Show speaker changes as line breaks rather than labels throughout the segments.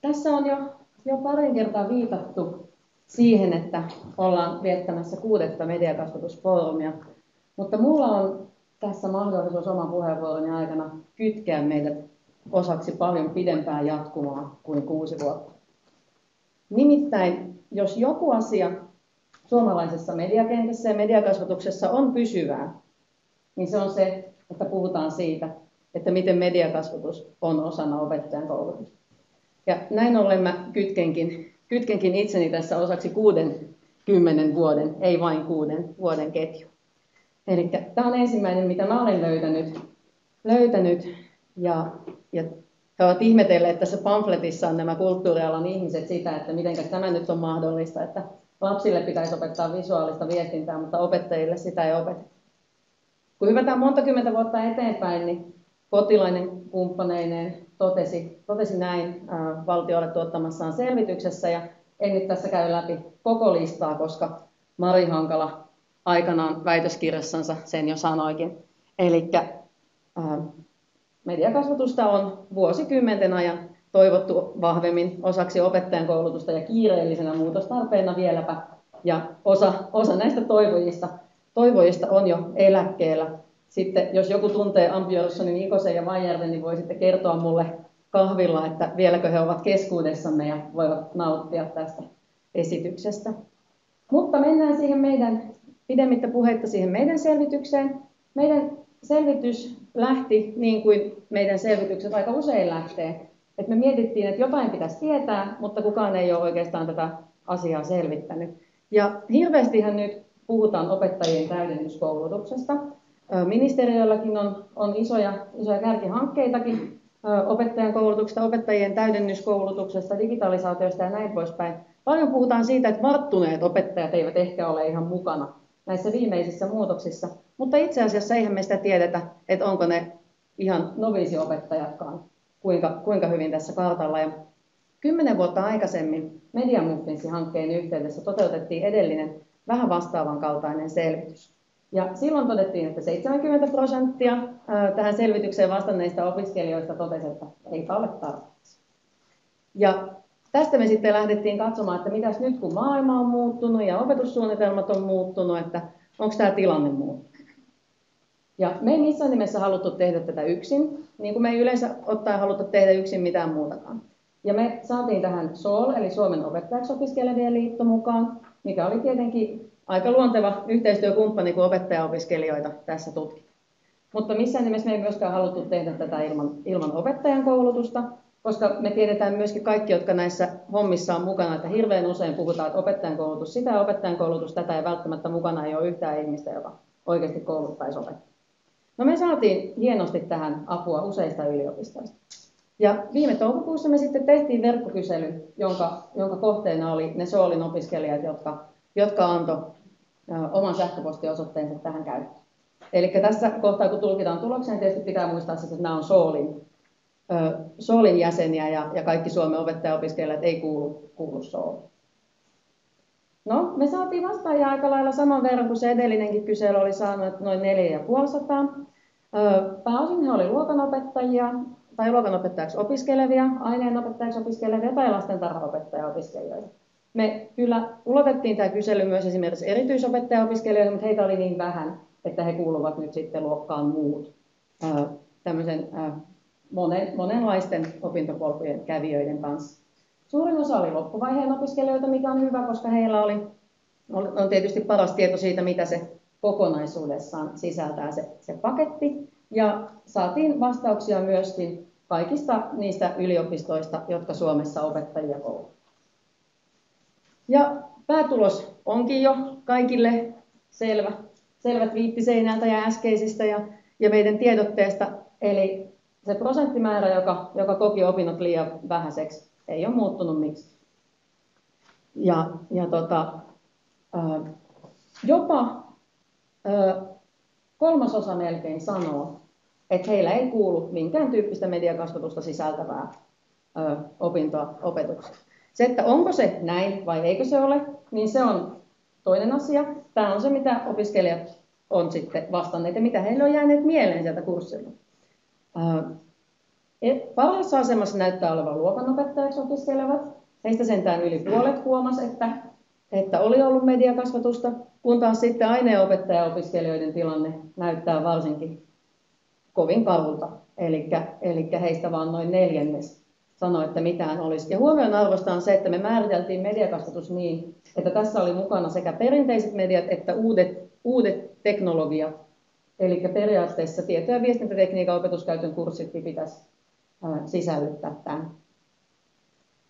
Tässä on jo, jo parin kertaa viitattu siihen, että ollaan viettämässä kuudetta mediakasvatusfoorumia, mutta mulla on tässä mahdollisuus oman puheenvuoroni aikana kytkeä meidät osaksi paljon pidempää jatkumaa kuin kuusi vuotta. Nimittäin, jos joku asia suomalaisessa mediakentässä ja mediakasvatuksessa on pysyvää, niin se on se, että puhutaan siitä, että miten mediakasvatus on osana opettajan koulutusta. Ja näin ollen mä kytkenkin, kytkenkin itseni tässä osaksi kuuden kymmenen vuoden, ei vain kuuden vuoden ketju. Eli tämä on ensimmäinen, mitä mä olen löytänyt, löytänyt ja, ja he ovat ihmetelleet, tässä pamfletissa on nämä kulttuurialan ihmiset sitä, että miten tämä nyt on mahdollista, että lapsille pitäisi opettaa visuaalista viestintää, mutta opettajille sitä ei opeteta. Kun hyvätään monta kymmentä vuotta eteenpäin, niin potilainen kumppaneineen totesi, totesi näin valtiolle tuottamassaan selvityksessä, ja en nyt tässä käy läpi koko listaa, koska Mari Hankala aikanaan väitöskirjassansa sen jo sanoikin. Eli mediakasvatusta on vuosikymmenten ajan toivottu vahvemmin osaksi opettajan koulutusta ja kiireellisenä muutostarpeena vieläpä. Ja osa, osa näistä toivojista, toivojista on jo eläkkeellä. Sitten jos joku tuntee Ambjörsonin, Ikosen ja Vaijärven, niin voi sitten kertoa mulle kahvilla, että vieläkö he ovat keskuudessamme ja voivat nauttia tästä esityksestä. Mutta mennään siihen meidän, pidemmittä puheitta siihen meidän selvitykseen. Meidän selvitys lähti niin kuin meidän selvitykset aika usein lähtee. Et me mietittiin, että jotain pitäisi tietää, mutta kukaan ei ole oikeastaan tätä asiaa selvittänyt. Ja hirveästihän nyt puhutaan opettajien täydennyskoulutuksesta. Ministeriölläkin on, on isoja, isoja kärkihankkeitakin opettajan koulutuksesta, opettajien täydennyskoulutuksesta, digitalisaatiosta ja näin poispäin. Paljon puhutaan siitä, että varttuneet opettajat eivät ehkä ole ihan mukana näissä viimeisissä muutoksissa, mutta itse asiassa eihän me sitä tiedetä, että onko ne ihan noviisiopettajatkaan kuinka, kuinka hyvin tässä kartalla. Ja kymmenen vuotta aikaisemmin Media hankkeen yhteydessä toteutettiin edellinen vähän vastaavan kaltainen selvitys. Ja silloin todettiin, että 70 prosenttia tähän selvitykseen vastanneista opiskelijoista totesi, että ei ole tarpeeksi. Ja tästä me sitten lähdettiin katsomaan, että mitäs nyt kun maailma on muuttunut ja opetussuunnitelmat on muuttunut, että onko tämä tilanne muuttunut. Ja me ei missään nimessä haluttu tehdä tätä yksin, niin kuin me ei yleensä ottaen haluttu tehdä yksin mitään muutakaan. Ja me saatiin tähän SOL, eli Suomen opettajaksi opiskelevien liitto mukaan, mikä oli tietenkin aika luonteva yhteistyökumppani, kun opettajaopiskelijoita tässä tutkitaan. Mutta missään nimessä me ei myöskään haluttu tehdä tätä ilman, ilman opettajan koulutusta, koska me tiedetään myöskin kaikki, jotka näissä hommissa on mukana, että hirveän usein puhutaan, että opettajan koulutus sitä ja opettajan koulutus tätä, ja välttämättä mukana ei ole yhtään ihmistä, joka oikeasti kouluttaisi opettajaa. No me saatiin hienosti tähän apua useista yliopistoista. Ja viime toukokuussa me sitten tehtiin verkkokysely, jonka, jonka kohteena oli ne Soolin opiskelijat, jotka, jotka antoi oman sähköpostiosoitteensa tähän käyttöön. Eli tässä kohtaa, kun tulkitaan tulokseen, tietysti pitää muistaa, että nämä on Soolin, Soolin jäseniä ja, ja kaikki Suomen opettajaopiskelijat ei kuulu, kuulu Sooliin. No, me saatiin vastaajia aika lailla saman verran kuin se edellinenkin kysely oli saanut noin 4500. Pääosin he olivat luokanopettajia tai luokanopettajaksi opiskelevia, aineenopettajaksi opiskelevia tai lastentarhaopettaja-opiskelijoita. Me kyllä ulotettiin tämä kysely myös esimerkiksi erityisopettaja-opiskelijoille, mutta heitä oli niin vähän, että he kuuluvat nyt sitten luokkaan muut tämmöisen monen, monenlaisten opintopolkujen kävijöiden kanssa. Suurin osa oli loppuvaiheen opiskelijoita, mikä on hyvä, koska heillä oli, on tietysti paras tieto siitä, mitä se kokonaisuudessaan sisältää se, se paketti. Ja saatiin vastauksia myöskin kaikista niistä yliopistoista, jotka Suomessa opettajia kouluttavat. Ja päätulos onkin jo kaikille selvä. Selvät viittiseinältä ja äskeisistä ja, ja meidän tiedotteesta. Eli se prosenttimäärä, joka, joka koki opinnot liian vähäiseksi, ei ole muuttunut miksi. Ja, ja tota, jopa kolmasosa melkein sanoo, että heillä ei kuulu minkään tyyppistä mediakasvatusta sisältävää opintoa opetuksesta. Se, että onko se näin vai eikö se ole, niin se on toinen asia. Tämä on se, mitä opiskelijat on sitten vastanneet ja mitä heille on jääneet mieleen sieltä kurssilta. E, parhaassa asemassa näyttää olevan luokanopettajaksi opiskelevat. Heistä sentään yli puolet huomasi, että, että oli ollut mediakasvatusta, kun taas sitten aineenopettaja-opiskelijoiden tilanne näyttää varsinkin kovin karulta. Eli heistä vain noin neljännes sanoi, että mitään olisi. Ja huomioon arvosta on se, että me määriteltiin mediakasvatus niin, että tässä oli mukana sekä perinteiset mediat että uudet, uudet teknologiat. Eli periaatteessa tieto- ja viestintätekniikan opetuskäytön kurssit pitäisi sisällyttää tämän.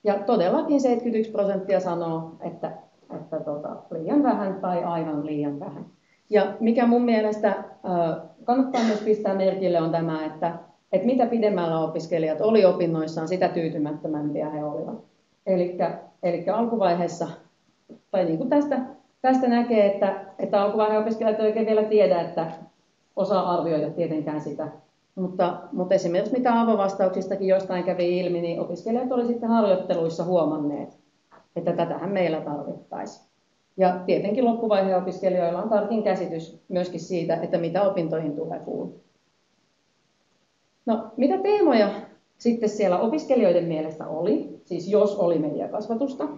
Ja todellakin 71 prosenttia sanoo, että, että tota, liian vähän tai aivan liian vähän. Ja mikä mun mielestä kannattaa myös pistää merkille on tämä, että, että mitä pidemmällä opiskelijat oli opinnoissaan, sitä tyytymättömämpiä he olivat. Eli alkuvaiheessa, tai niin kuin tästä, tästä näkee, että, että alkuvaiheen opiskelijat ei oikein vielä tiedä, että osaa arvioida tietenkään sitä. Mutta, mutta esimerkiksi mitä avovastauksistakin jostain kävi ilmi, niin opiskelijat oli sitten harjoitteluissa huomanneet, että tätähän meillä tarvittaisiin. Ja tietenkin loppuvaiheen opiskelijoilla on tarkin käsitys myöskin siitä, että mitä opintoihin tulee kuulua. No, mitä teemoja sitten siellä opiskelijoiden mielestä oli, siis jos oli mediakasvatusta,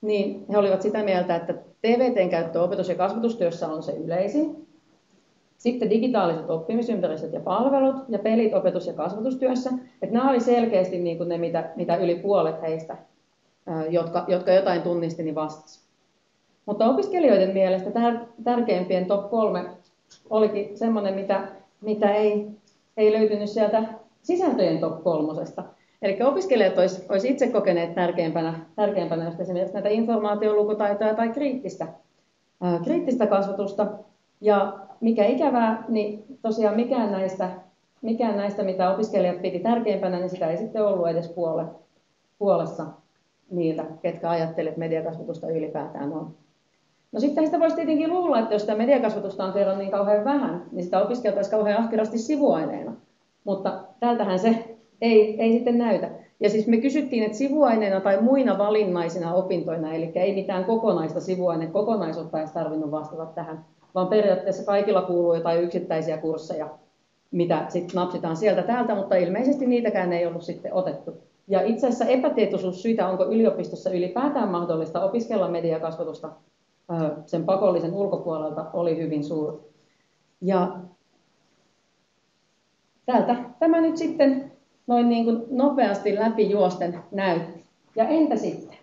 niin he olivat sitä mieltä, että TVTn käyttö opetus- ja kasvatustyössä on se yleisin. Sitten digitaaliset oppimisympäristöt ja palvelut ja pelit opetus- ja kasvatustyössä. Että nämä oli selkeästi niin kuin ne, mitä, mitä yli puolet heistä, jotka, jotka jotain tunnisti, niin vastasi. Mutta opiskelijoiden mielestä tärkeimpien top kolme olikin semmoinen, mitä, mitä ei, ei löytynyt sieltä sisältöjen top kolmosesta. Eli opiskelijat olisi, olisi itse kokeneet tärkeimpänä, tärkeimpänä just esimerkiksi näitä informaatiolukutaitoja tai kriittistä, ää, kriittistä kasvatusta. Ja mikä ikävää, niin tosiaan mikään näistä, mikään näistä, mitä opiskelijat piti tärkeimpänä, niin sitä ei sitten ollut edes puole, puolessa niiltä, ketkä ajattelivat, että mediakasvatusta ylipäätään on. No sitten sitä voisi tietenkin luulla, että jos sitä mediakasvatusta on kerran niin kauhean vähän, niin sitä opiskeltaisiin kauhean ahkerasti sivuaineena. Mutta tältähän se ei, ei sitten näytä. Ja siis me kysyttiin, että sivuaineena tai muina valinnaisina opintoina, eli ei mitään kokonaista sivuaine kokonaisuutta olisi tarvinnut vastata tähän, vaan periaatteessa kaikilla kuuluu jotain yksittäisiä kursseja, mitä sitten napsitaan sieltä täältä, mutta ilmeisesti niitäkään ei ollut sitten otettu. Ja itse asiassa epätietoisuus siitä, onko yliopistossa ylipäätään mahdollista opiskella mediakasvatusta sen pakollisen ulkopuolelta, oli hyvin suuri. Ja täältä tämä nyt sitten noin niin kuin nopeasti läpi juosten näytti. Ja entä sitten?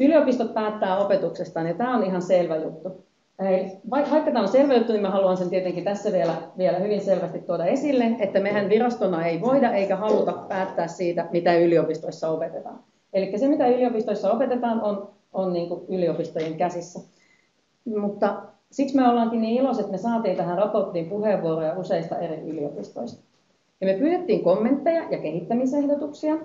Yliopistot päättää opetuksestaan ja tämä on ihan selvä juttu. Eli vaikka tämä on selvä juttu, niin mä haluan sen tietenkin tässä vielä, vielä hyvin selvästi tuoda esille, että mehän virastona ei voida eikä haluta päättää siitä, mitä yliopistoissa opetetaan. Eli se, mitä yliopistoissa opetetaan, on, on niin kuin yliopistojen käsissä. Mutta siksi me ollaankin niin iloiset, että me saatiin tähän raporttiin puheenvuoroja useista eri yliopistoista. Ja me pyydettiin kommentteja ja kehittämisehdotuksia,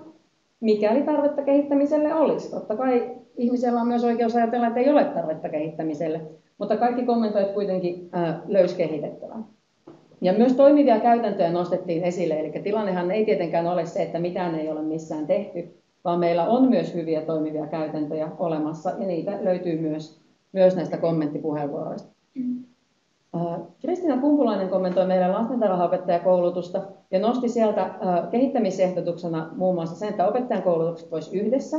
mikäli tarvetta kehittämiselle olisi. Totta kai ihmisellä on myös oikeus ajatella, että ei ole tarvetta kehittämiselle, mutta kaikki kommentoivat kuitenkin löys kehitettävää. Ja myös toimivia käytäntöjä nostettiin esille, eli tilannehan ei tietenkään ole se, että mitään ei ole missään tehty, vaan meillä on myös hyviä toimivia käytäntöjä olemassa, ja niitä löytyy myös, myös näistä kommenttipuheenvuoroista. Kristina Kumpulainen kommentoi meidän lastentarhaopettajakoulutusta ja nosti sieltä kehittämisehdotuksena muun muassa sen, että opettajan koulutukset voisi yhdessä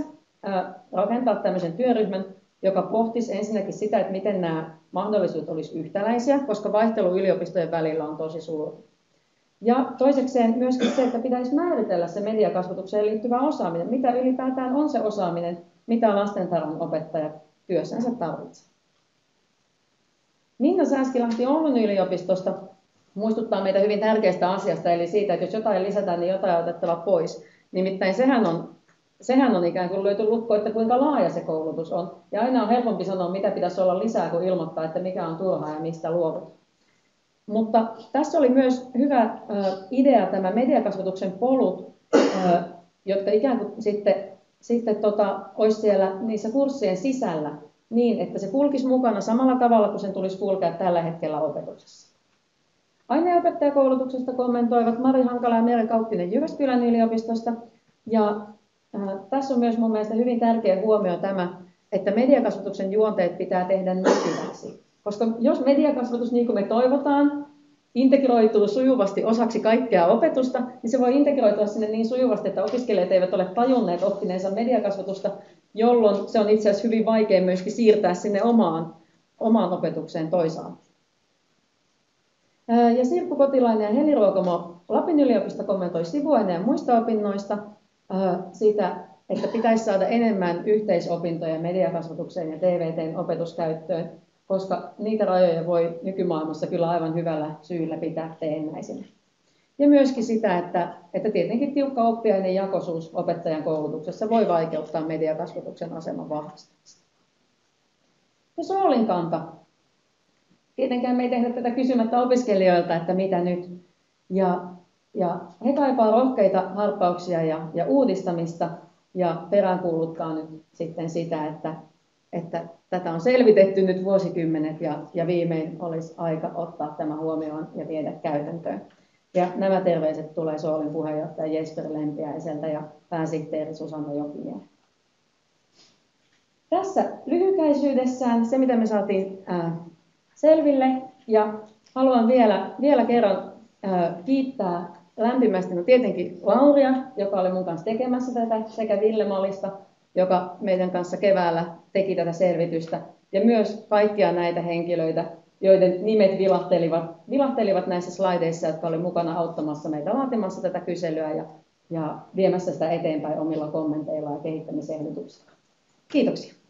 rakentaa tämmöisen työryhmän, joka pohtisi ensinnäkin sitä, että miten nämä mahdollisuudet olisi yhtäläisiä, koska vaihtelu yliopistojen välillä on tosi suuri. Ja toisekseen myöskin se, että pitäisi määritellä se mediakasvatukseen liittyvä osaaminen, mitä ylipäätään on se osaaminen, mitä lastentarhan opettajat työssänsä tarvitsevat. Minna Sääskilahti Oulun yliopistosta muistuttaa meitä hyvin tärkeästä asiasta, eli siitä, että jos jotain lisätään, niin jotain on otettava pois. Nimittäin sehän on, sehän on ikään kuin löyty lukko, että kuinka laaja se koulutus on. Ja aina on helpompi sanoa, mitä pitäisi olla lisää, kuin ilmoittaa, että mikä on turhaa ja mistä luovut. Mutta tässä oli myös hyvä idea tämä mediakasvatuksen polut, jotka ikään kuin sitten, sitten tota, olisi siellä niissä kurssien sisällä niin, että se kulkisi mukana samalla tavalla kuin sen tulisi kulkea tällä hetkellä opetuksessa. Aineopettajakoulutuksesta kommentoivat Mari Hankala ja Meri Kauppinen Jyväskylän yliopistosta. Ja äh, tässä on myös mun mielestä hyvin tärkeä huomio tämä, että mediakasvatuksen juonteet pitää tehdä näkyväksi. Koska jos mediakasvatus, niin kuin me toivotaan, integroituu sujuvasti osaksi kaikkea opetusta, niin se voi integroitua sinne niin sujuvasti, että opiskelijat eivät ole tajunneet oppineensa mediakasvatusta, jolloin se on itse asiassa hyvin vaikea myöskin siirtää sinne omaan, omaan opetukseen toisaalta. Ja Sirkku Kotilainen ja Heli Ruokomo Lapin yliopisto kommentoi sivuaineen muista opinnoista siitä, että pitäisi saada enemmän yhteisopintoja mediakasvatukseen ja TVTn opetuskäyttöön, koska niitä rajoja voi nykymaailmassa kyllä aivan hyvällä syyllä pitää teennäisinä. Ja myöskin sitä, että, että tietenkin tiukka oppiaineen jakoisuus opettajan koulutuksessa voi vaikeuttaa mediakasvatuksen aseman vahvistamista. Ja Soolin kanta. Tietenkään me ei tehdä tätä kysymättä opiskelijoilta, että mitä nyt. Ja, ja he kaipaa rohkeita harppauksia ja, ja uudistamista ja peräänkuuluttaa nyt sitten sitä, että, että tätä on selvitetty nyt vuosikymmenet ja, ja viimein olisi aika ottaa tämä huomioon ja viedä käytäntöön. Ja nämä terveiset tulee Soolin puheenjohtaja Jesper Lempiäiseltä ja pääsihteeri Susanna Jokinen. Tässä lyhykäisyydessään se, mitä me saatiin ää, selville. Ja haluan vielä, vielä kerran ää, kiittää lämpimästi no tietenkin Lauria, joka oli mun kanssa tekemässä tätä, sekä Ville Malista, joka meidän kanssa keväällä teki tätä selvitystä, ja myös kaikkia näitä henkilöitä, joiden nimet vilahtelivat, vilahtelivat näissä slaideissa, jotka oli mukana auttamassa meitä laatimassa tätä kyselyä ja, ja viemässä sitä eteenpäin omilla kommenteilla ja kehittämisehdotuksilla. Kiitoksia.